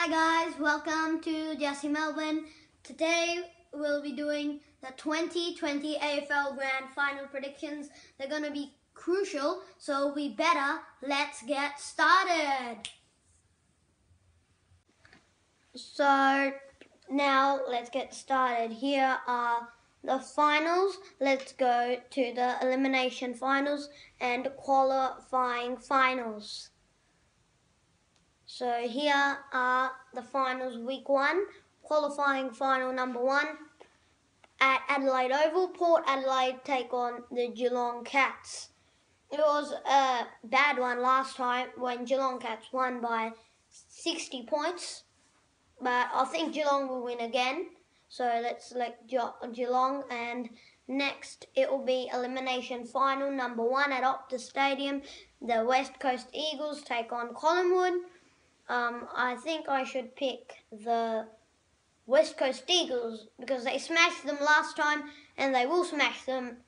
Hi guys, welcome to Jesse Melbourne. Today we'll be doing the 2020 AFL Grand Final predictions. They're going to be crucial, so we better let's get started. So now let's get started. Here are the finals. Let's go to the elimination finals and qualifying finals. So here are the finals week one, qualifying final number one at Adelaide Oval. Port Adelaide take on the Geelong Cats. It was a bad one last time when Geelong Cats won by 60 points, but I think Geelong will win again. So let's select Geelong and next it will be elimination final number one at Optus Stadium. The West Coast Eagles take on Collingwood. Um, I think I should pick the West Coast Eagles because they smashed them last time and they will smash them.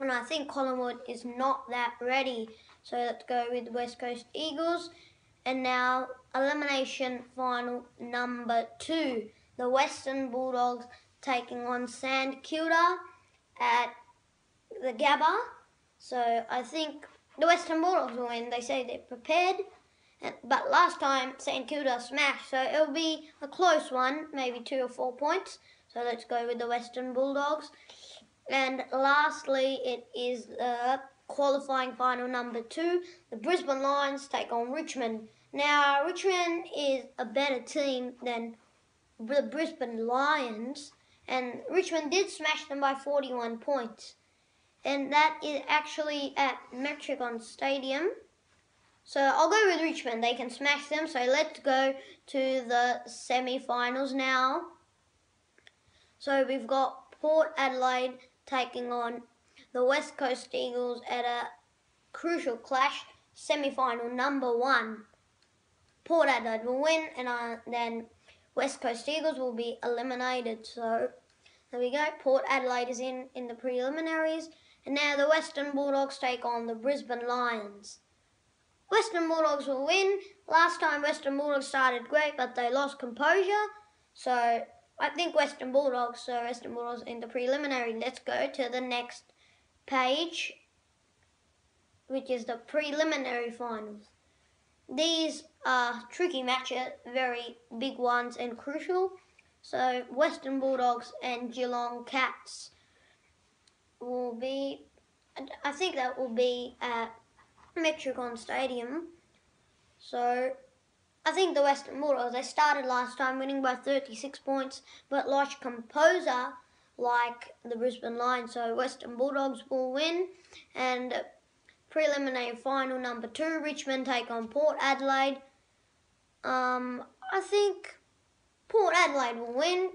And I think Collingwood is not that ready. So let's go with West Coast Eagles. And now, elimination final number two. The Western Bulldogs taking on St Kilda at the Gabba. So I think the Western Bulldogs will win. They say they're prepared. But last time St Kilda smashed, so it'll be a close one, maybe two or four points. So let's go with the Western Bulldogs. And lastly, it is the qualifying final number two. The Brisbane Lions take on Richmond. Now, Richmond is a better team than the Brisbane Lions, and Richmond did smash them by 41 points. And that is actually at Metricon Stadium. So I'll go with Richmond. They can smash them. So let's go to the semi-finals now. So we've got Port Adelaide taking on the West Coast Eagles at a crucial clash, semi-final number one. Port Adelaide will win, and uh, then West Coast Eagles will be eliminated. So there we go. Port Adelaide is in in the preliminaries, and now the Western Bulldogs take on the Brisbane Lions. Western Bulldogs will win. Last time Western Bulldogs started great, but they lost composure. So I think Western Bulldogs, so Western Bulldogs in the preliminary. Let's go to the next page, which is the preliminary finals. These are tricky matches, very big ones and crucial. So Western Bulldogs and Geelong Cats will be, I think that will be at Metricon Stadium. So I think the Western Bulldogs, they started last time winning by 36 points, but lost Composer, like the Brisbane Lions. So Western Bulldogs will win. And preliminary final number two, Richmond take on Port Adelaide. Um, I think Port Adelaide will win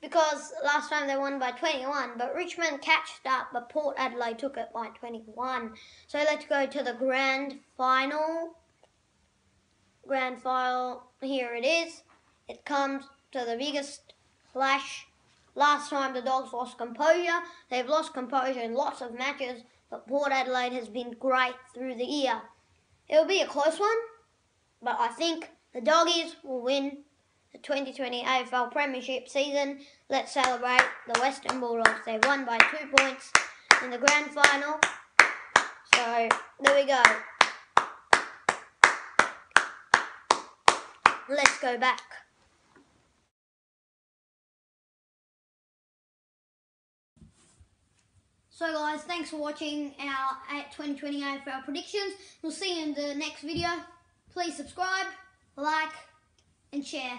because last time they won by 21, but Richmond catched up, but Port Adelaide took it by 21. So let's go to the grand final. Grand final, here it is. It comes to the biggest clash. Last time the Dogs lost composure. They've lost composure in lots of matches, but Port Adelaide has been great through the year. It'll be a close one, but I think the Doggies will win the 2020 AFL Premiership season. Let's celebrate the Western Bulldogs. They won by two points in the grand final. So, there we go. Let's go back. So guys, thanks for watching our 2020 AFL predictions. We'll see you in the next video. Please subscribe, like, and share.